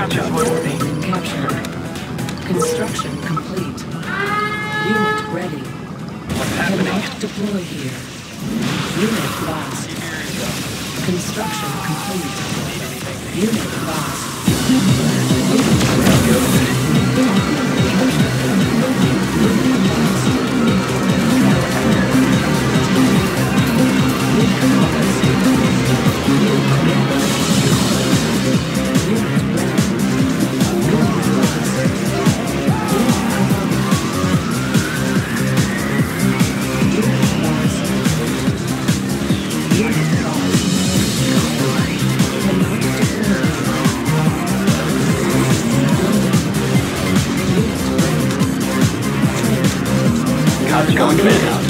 Structure building captured. Construction complete. Unit ready. What's happening? Cannot deploy here. Unit lost. Construction complete. Unit lost. Unit lost. down.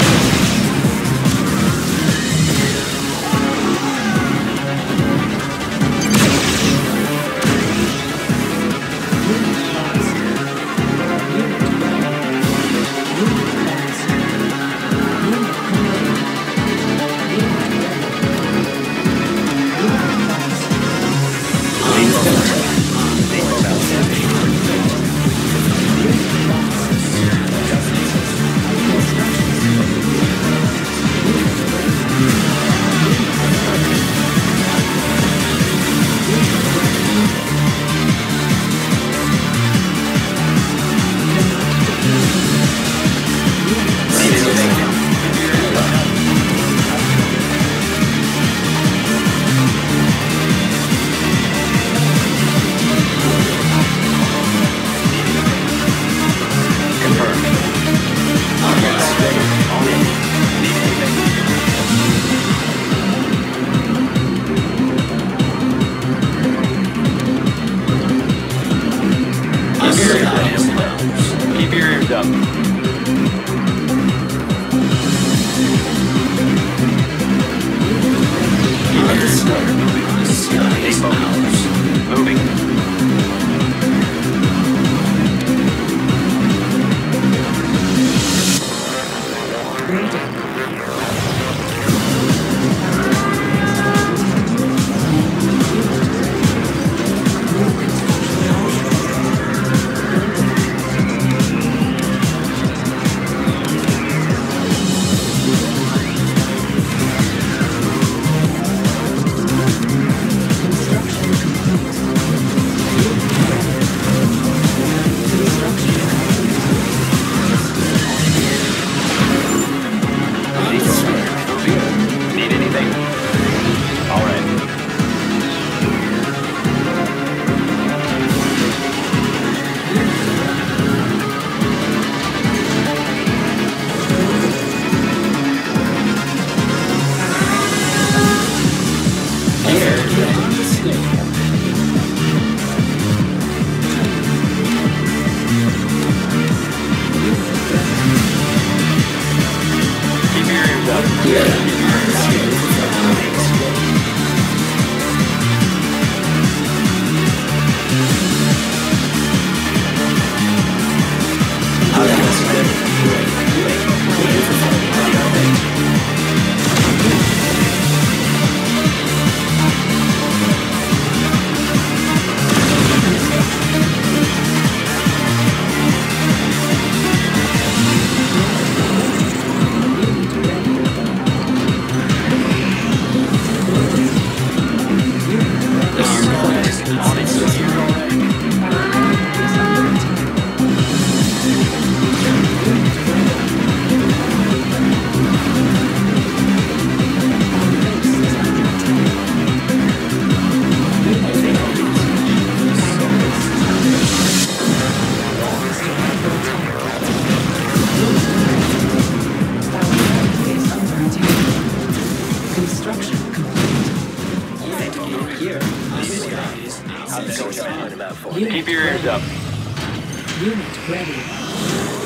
Unit Keep your ears up. Unit ready.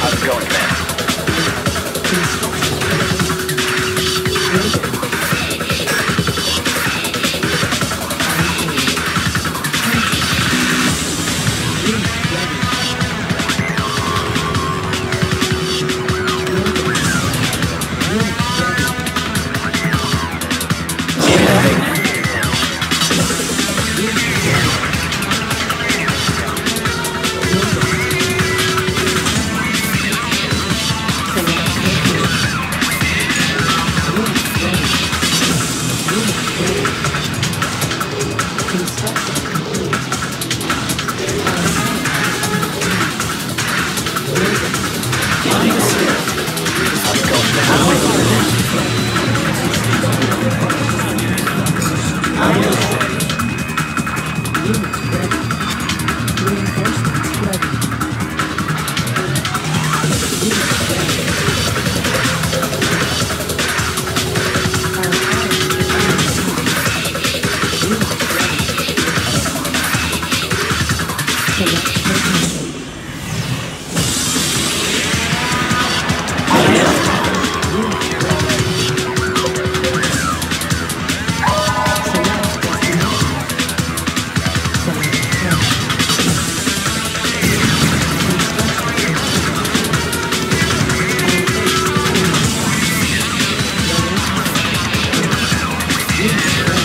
I'm going there. Unit Confirmed.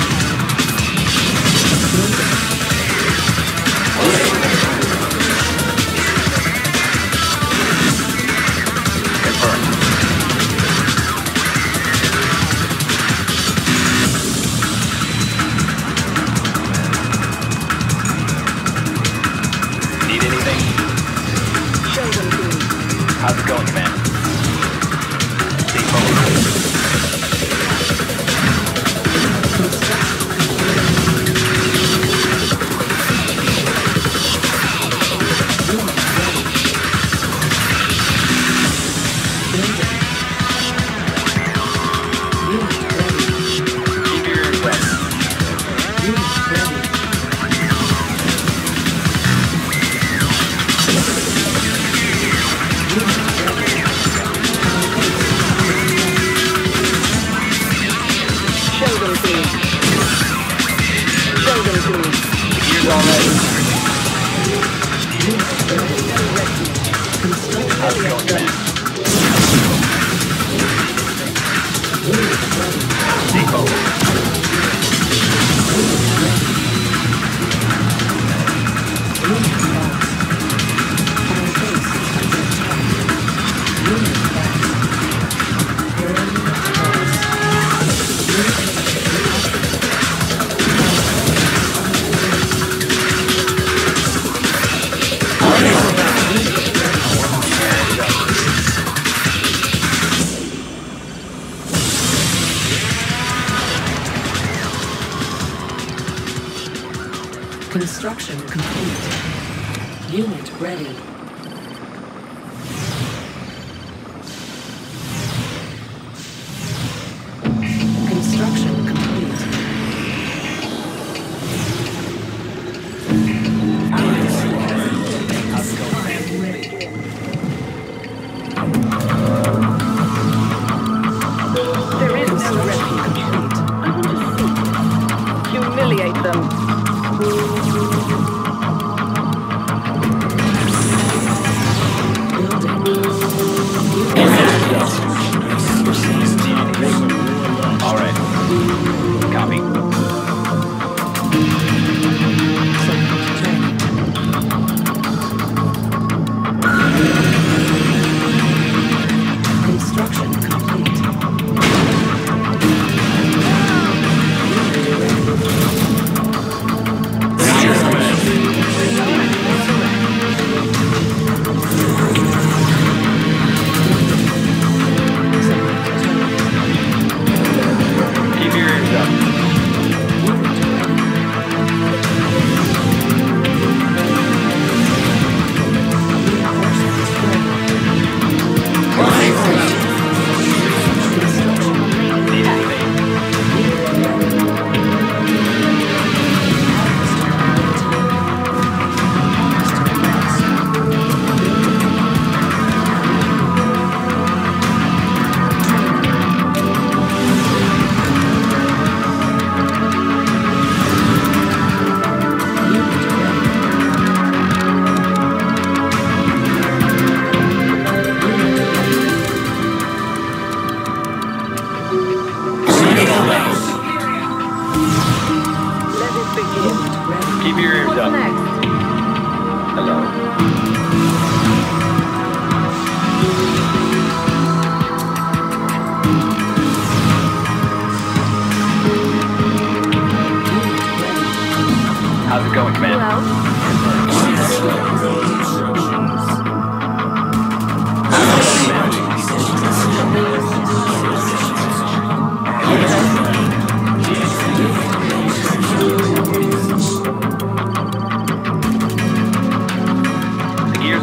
Construction complete. Unit ready.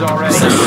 already.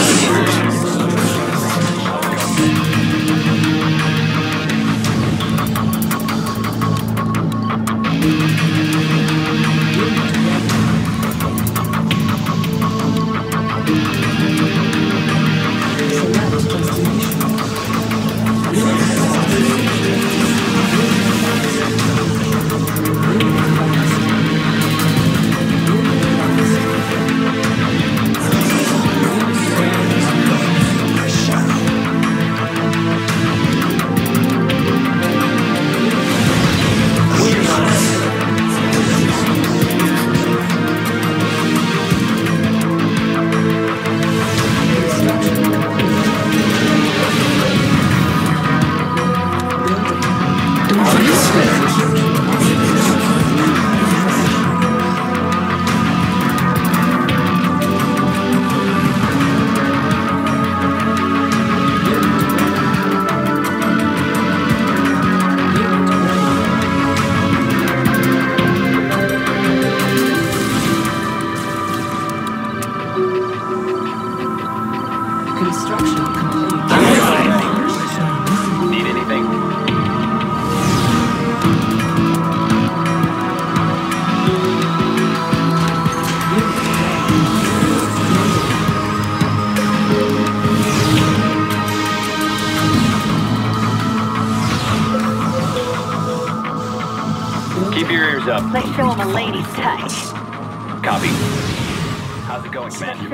going, Command.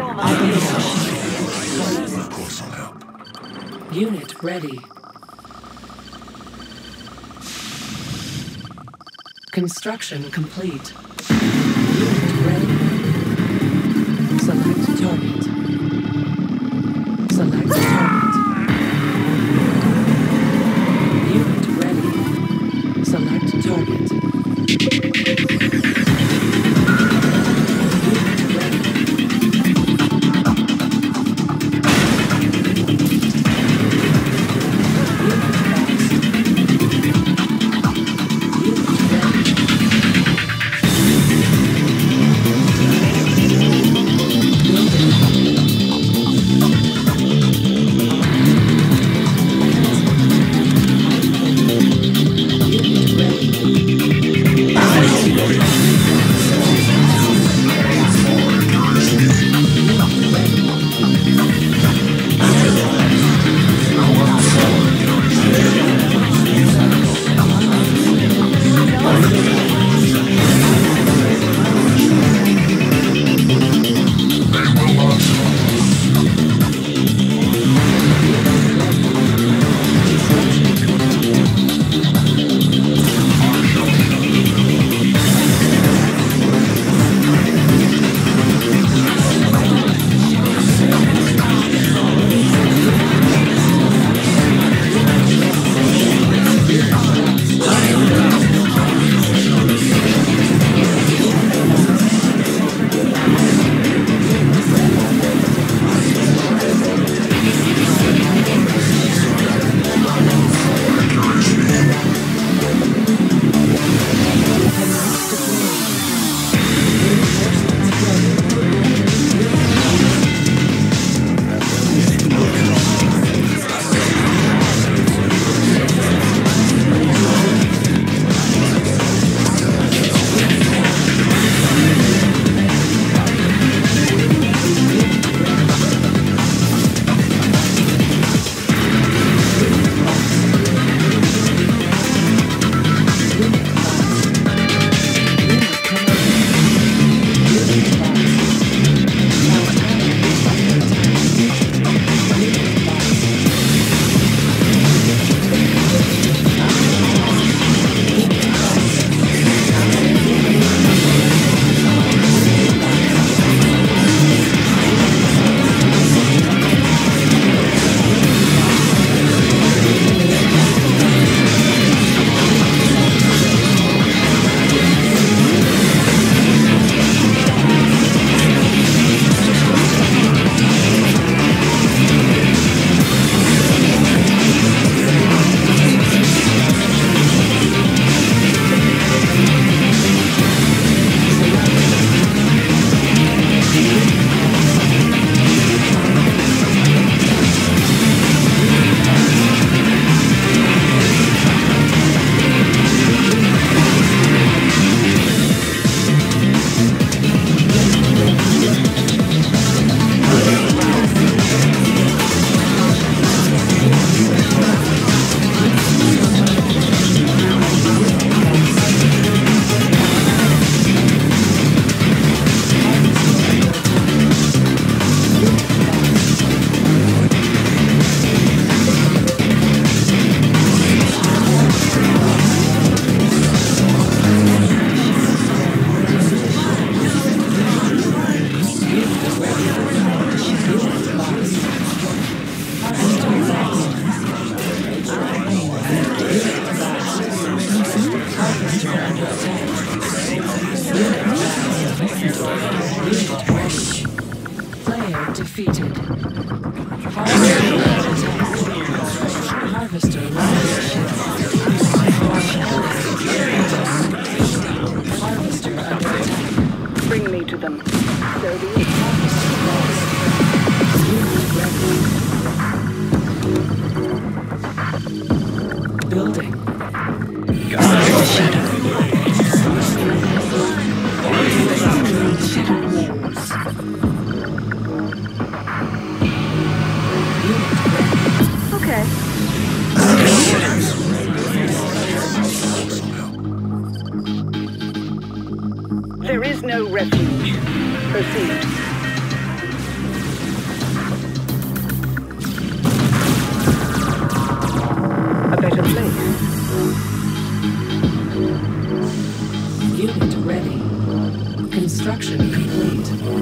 Of course I'll help. Unit ready. Construction complete. Construction complete.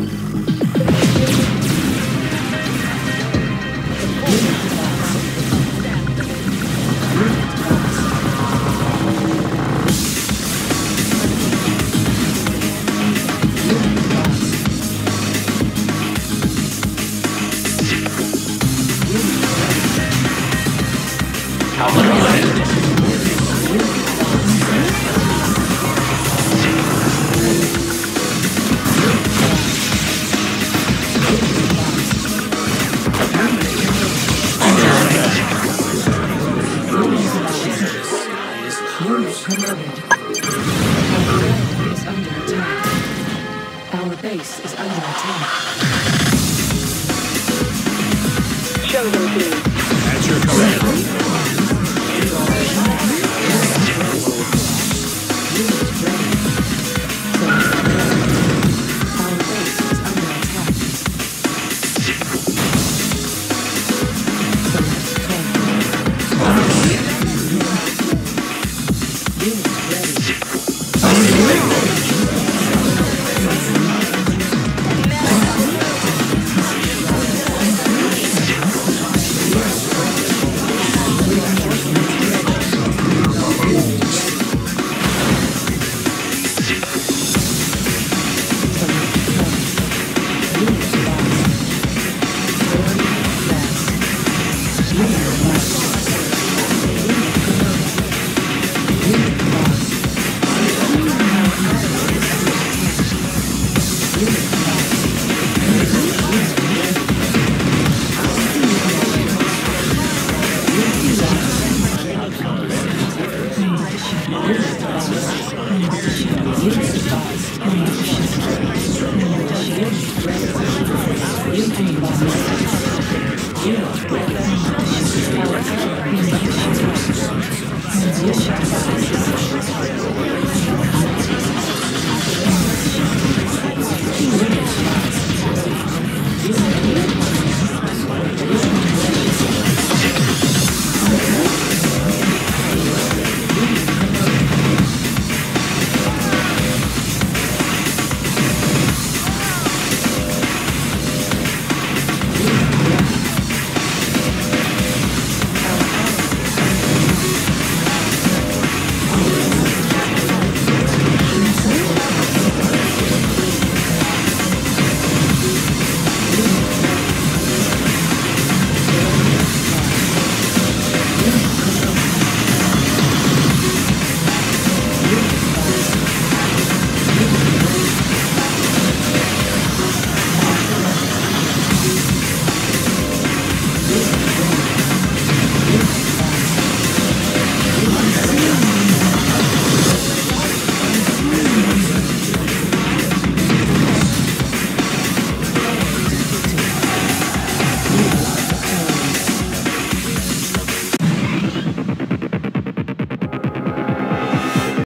Show